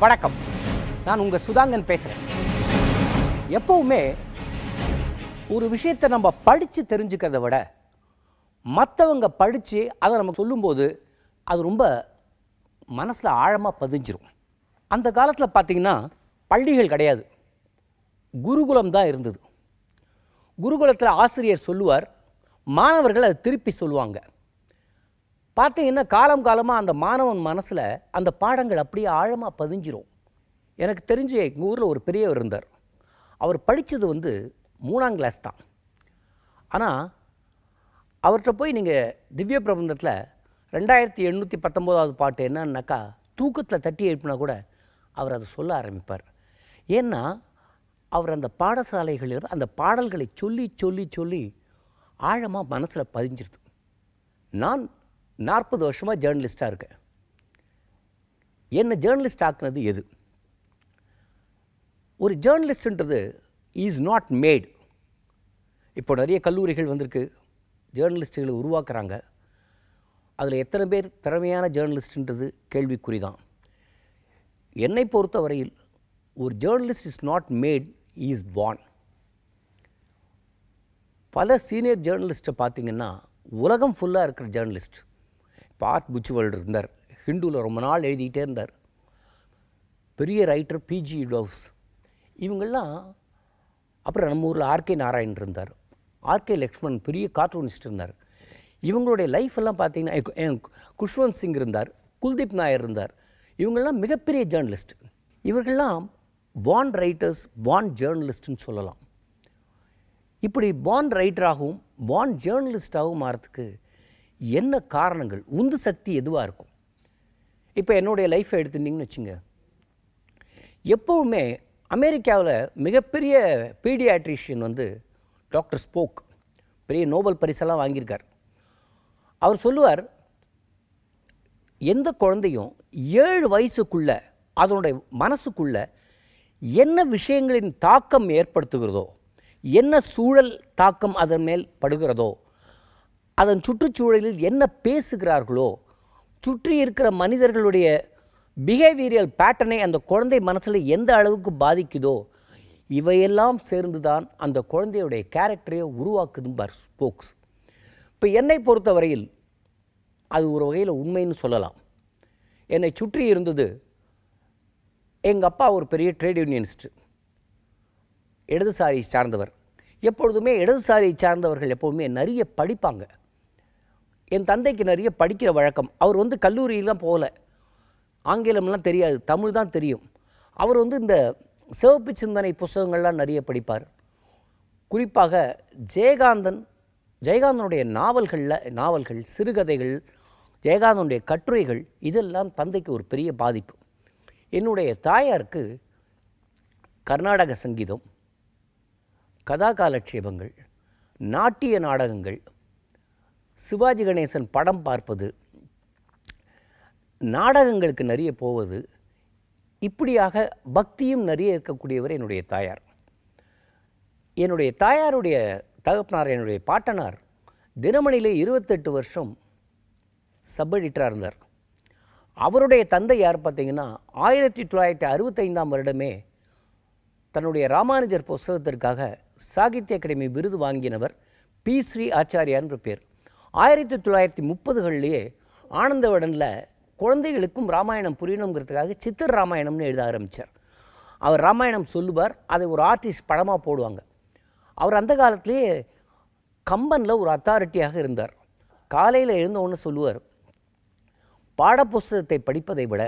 வணக்கம். நான் உங்கள் சுதாங்கன் பேசுகிறேன் எப்பவுமே ஒரு விஷயத்தை நம்ம படித்து தெரிஞ்சுக்கிறத விட மற்றவங்க படித்து அதை நமக்கு சொல்லும்போது அது ரொம்ப மனசில் ஆழமாக பதிஞ்சிரும். அந்த காலத்தில் பார்த்தீங்கன்னா பள்ளிகள் கிடையாது. குருகுலம் தான் இருந்தது. குருகுலத்தில் ஆசிரியர் சொல்லுவார் மாணவர்கள் அதை திருப்பி சொல்லுவாங்க. பார்த்தீங்கன்னா காலம் காலமாக அந்த மாணவன் மனசில் அந்த பாடங்கள் அப்படியே ஆழமாக பதிஞ்சிரும். எனக்கு தெரிஞ்சு எங்கள் ஊரில் ஒரு பெரியவர் இருந்தார். அவர் படித்தது வந்து மூணாம் கிளாஸ் தான். ஆனால் அவர்கிட்ட போய் நீங்கள் திவ்ய பிரபந்தத்தில் ரெண்டாயிரத்தி எண்ணூற்றி பத்தொம்போதாவது பாட்டு என்னன்னாக்கா தூக்கத்தில் தட்டி எழுப்பினா கூட அவர் அதை சொல்ல ஆரம்பிப்பார். ஏன்னா அவர் அந்த பாடசாலைகளில் அந்த பாடல்களை சொல்லி சொல்லி சொல்லி ஆழமாக மனசில் பதிஞ்சிருது. நான் நாற்பது வருஷமாக ஜேர்னலிஸ்ட்டாக இருக்கேன். என்னை ஜேர்னலிஸ்ட் ஆக்குனது எது? ஒரு ஜேர்னலிஸ்ட்ன்றது இஸ் நாட் மேட் இப்போ நிறைய கல்லூரிகள் வந்திருக்கு. ஜேர்னலிஸ்ட்டுகளை உருவாக்குறாங்க. அதில் எத்தனை பேர் திறமையான ஜேர்னலிஸ்ட்ன்றது கேள்விக்குறி தான். என்னை பொறுத்தவரையில் ஒரு journalist is not made is born பல சீனியர் ஜேர்னலிஸ்ட்டை பார்த்திங்கன்னா உலகம் ஃபுல்லாக இருக்கிற ஜேர்னலிஸ்ட் இப்போ புச்சுவல் இருந்தார். ஹிந்துவில் ரொம்ப நாள் எழுதிக்கிட்டே இருந்தார். பெரிய ரைட்டர் பிஜி டோவ்ஸ் இவங்கெல்லாம் அப்புறம் நம்ம ஊரில் ஆர்கே நாராயண் இருந்தார். ஆர்கே லக்ஷ்மண் பெரிய கார்ட்டூனிஸ்ட் இருந்தார். இவங்களுடைய லைஃப் எல்லாம் பார்த்தீங்கன்னா குஷ்வந்த் சிங் இருந்தார் குல்தீப் நாயர் இருந்தார். இவங்கெல்லாம் மிகப்பெரிய ஜேர்னலிஸ்ட் இவர்கள்லாம் பாண்ட் ரைட்டர்ஸ் பாண்ட் ஜேர்னலிஸ்ட்னு சொல்லலாம். இப்படி பாண்ட் ரைட்டராகவும் பாண்ட் ஜேர்னலிஸ்டாகவும் மாறத்துக்கு என்ன காரணங்கள்? உந்து சக்தி எதுவாக இருக்கும்? இப்போ என்னுடைய லைஃப்பை எடுத்துட்டிங்கன்னு வச்சுங்க. எப்போவுமே அமெரிக்காவில் மிகப்பெரிய பீடியாட்ரிஷியன் வந்து டாக்டர் ஸ்போக். பெரிய நோபல் பரிசெல்லாம் வாங்கியிருக்கார். அவர் சொல்லுவார் எந்த குழந்தையும் ஏழு வயசுக்குள்ள அதனுடைய மனசுக்குள்ள என்ன விஷயங்களின் தாக்கம் ஏற்படுத்துகிறதோ என்ன சூழல் தாக்கம் அதன் மேல் படுகிறதோ அதன் சுற்றுச்சூழலில் என்ன பேசுகிறார்களோ சுற்றி இருக்கிற மனிதர்களுடைய பிஹேவியரியல் பேட்டர்னை அந்த குழந்தை மனசில் எந்த அளவுக்கு பாதிக்குதோ இவையெல்லாம் சேர்ந்து தான் அந்த குழந்தையுடைய கேரக்டரையே பர் ஸ்போக்ஸ் இப்போ என்னை பொறுத்தவரையில் அது ஒரு வகையில் உண்மைன்னு சொல்லலாம். என்னை சுற்றி இருந்தது எங்கள் அப்பா ஒரு பெரிய ட்ரேட் யூனியனிஸ்ட்டு இடதுசாரி சார்ந்தவர். எப்பொழுதுமே இடதுசாரியை சார்ந்தவர்கள் எப்போதுமே நிறைய படிப்பாங்க. என் தந்தைக்கு நிறைய படிக்கிற வழக்கம். அவர் வந்து கல்லூரியெலாம் போகல. ஆங்கிலம்லாம் தெரியாது. தமிழ் தான் தெரியும். அவர் வந்து இந்த சிவப்பு சிந்தனை புஸ்தகங்கள்லாம் நிறைய படிப்பார். குறிப்பாக ஜெயகாந்தன் ஜெயகாந்தனுடைய நாவல்களில் நாவல்கள் சிறுகதைகள் ஜெயகாந்தனுடைய கட்டுரைகள் இதெல்லாம் தந்தைக்கு ஒரு பெரிய பாதிப்பு. என்னுடைய தாயாருக்கு கர்நாடக சங்கீதம் கதா காலட்சேபங்கள் நாட்டிய நாடகங்கள் சிவாஜி கணேசன் படம் பார்ப்பது நாடகங்களுக்கு நிறைய போவது இப்படியாக பக்தியும் நிறைய இருக்கக்கூடியவர் என்னுடைய தாயார். என்னுடைய தாயாருடைய தகப்பனார் என்னுடைய பாட்டனார் தினமணியில் இருபத்தெட்டு வருஷம் சப் எடிட்டராக இருந்தார். அவருடைய தந்தை யார் பார்த்தீங்கன்னா ஆயிரத்தி தொள்ளாயிரத்தி அறுபத்தைந்தாம் வருடமே தன்னுடைய ராமானுஜர் புஸ்தகத்திற்காக சாகித்ய அகாடமி விருது வாங்கினவர் பி ஸ்ரீ ஆச்சாரியான்ற பேர். ஆயிரத்தி தொள்ளாயிரத்தி முப்பதுகள்லேயே ஆனந்தவடனில் குழந்தைகளுக்கும் ராமாயணம் புரியணுங்கிறதுக்காக சித்தர் ராமாயணம்னு எழுத ஆரம்பித்தார் அவர் ராமாயணம் சொல்லுவார் அதை ஒரு ஆர்டிஸ்ட் படமாக போடுவாங்க. அவர் அந்த காலத்திலேயே கம்பனில் ஒரு அத்தாரிட்டியாக இருந்தார். காலையில் எழுந்த சொல்லுவார் பாடப்புஸ்தகத்தை படிப்பதை விட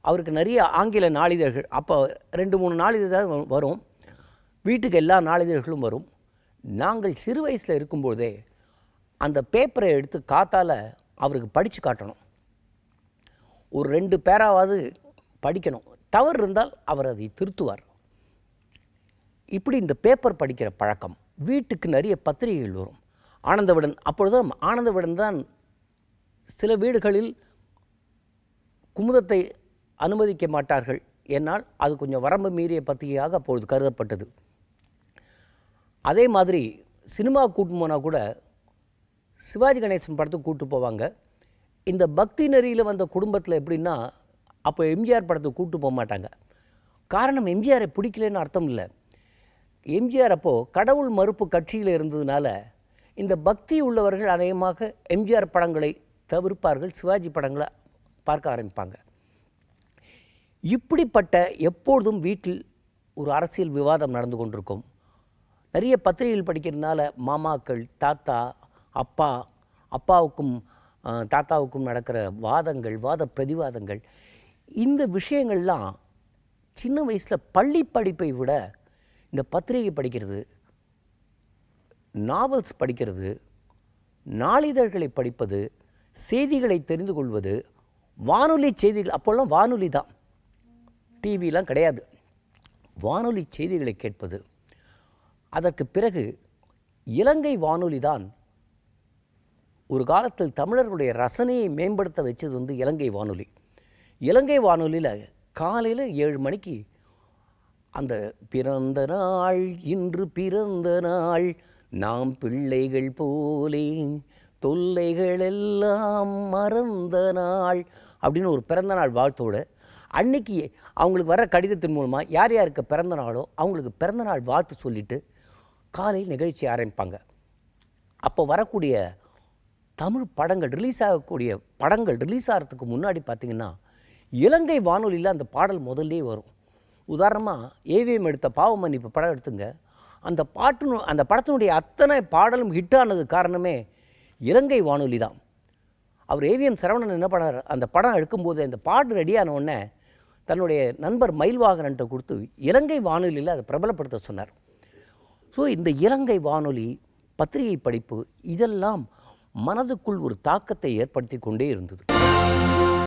அவருக்கு நிறைய ஆங்கில நாளிதழ்கள் அப்போ ரெண்டு மூணு நாளிதழ் வரும். வீட்டுக்கு எல்லா நாளிதழ்களும் வரும். நாங்கள் சிறு வயசில் இருக்கும்போதே அந்த பேப்பரை எடுத்து காத்தால் அவருக்கு படித்து காட்டணும். ஒரு ரெண்டு பேராவது படிக்கணும். தவறு இருந்தால் அவர் அதை திருத்துவார். இப்படி இந்த பேப்பர் படிக்கிற பழக்கம் வீட்டுக்கு நிறைய பத்திரிகைகள் வரும். ஆனந்தவிடன் அப்பொழுது ஆனந்தவிடன் தான் சில வீடுகளில் குமுதத்தை அனுமதிக்க மாட்டார்கள். என்னால் அது கொஞ்சம் வரம்பு மீறிய பத்திரிகையாக அப்பொழுது கருதப்பட்டது. அதே மாதிரி சினிமா கூட்டம் போனால் கூட சிவாஜி கணேசன் படத்துக்கு கூப்பிட்டு போவாங்க. இந்த பக்தி நெறியில் வந்த குடும்பத்தில் எப்படின்னா அப்போ எம்ஜிஆர் படத்துக்கு கூப்பிட்டு போக மாட்டாங்க. காரணம் எம்ஜிஆரை பிடிக்கலன்னு அர்த்தம் இல்லை. எம்ஜிஆர் அப்போது கடவுள் மறுப்பு கட்சியில் இருந்ததுனால இந்த பக்தி உள்ளவர்கள் அநேகமாக எம்ஜிஆர் படங்களை தவிர்ப்பார்கள் சிவாஜி படங்களை பார்க்க ஆரம்பிப்பாங்க. இப்படிப்பட்ட எப்பொழுதும் வீட்டில் ஒரு அரசியல் விவாதம் நடந்து கொண்டிருக்கும். நிறைய பத்திரிகைகள் படிக்கிறதுனால மாமாக்கள் தாத்தா அப்பா அப்பாவுக்கும் தாத்தாவுக்கும் நடக்கிற வாதங்கள் வாத பிரதிவாதங்கள் இந்த விஷயங்கள்லாம் சின்ன வயசில் பள்ளி படிப்பை விட இந்த பத்திரிகை படிக்கிறது நாவல்ஸ் படிக்கிறது நாளிதழ்களை படிப்பது செய்திகளை தெரிந்து கொள்வது வானொலி செய்திகள் அப்போல்லாம் வானொலி தான். டிவிலாம் கிடையாது. வானொலி செய்திகளை கேட்பது. அதற்கு பிறகு இலங்கை வானொலி தான் ஒரு காலத்தில் தமிழர்களுடைய ரசனையை மேம்படுத்த வச்சது வந்து இலங்கை வானொலி. இலங்கை வானொலியில் காலையில் ஏழு மணிக்கு அந்த பிறந்த நாள் இன்று பிறந்த நாள் நாம் பிள்ளைகள் போலே தொல்லைகள் எல்லாம் மறந்த நாள் அப்படின்னு ஒரு பிறந்த நாள் வாழ்த்தோடு அன்னைக்கு அவங்களுக்கு வர கடிதத்தின் மூலமாக யார் யாருக்கு பிறந்த நாளோ அவங்களுக்கு பிறந்த நாள் வாழ்த்து சொல்லிவிட்டு காலையில் நிகழ்ச்சி ஆரம்பிப்பாங்க. அப்போ வரக்கூடிய தமிழ் படங்கள் ரிலீஸ் ஆகக்கூடிய படங்கள் ரிலீஸ் ஆகிறதுக்கு முன்னாடி பார்த்தீங்கன்னா இலங்கை வானொலியில் அந்த பாடல் முதல்லே வரும். உதாரணமாக ஏவிஎம் எடுத்த பாவ மன்னிப்பு படம் எடுத்துங்க. அந்த பாட்டு அந்த படத்தினுடைய அத்தனை பாடலும் ஹிட் ஆனது காரணமே இலங்கை வானொலி தான். அவர் ஏவிஎம் சரவணன் என்ன பண்ணார்? அந்த படம் எடுக்கும்போது அந்த பாட்டு ரெடியான உடனே தன்னுடைய நண்பர் மயில்வாகனன்ட்ட கொடுத்து இலங்கை வானொலியில் அதை பிரபலப்படுத்த சொன்னார். ஸோ இந்த இலங்கை வானொலி பத்திரிகை படிப்பு இதெல்லாம் மனதுக்குள் ஒரு தாக்கத்தை ஏற்படுத்தி கொண்டே இருந்தது.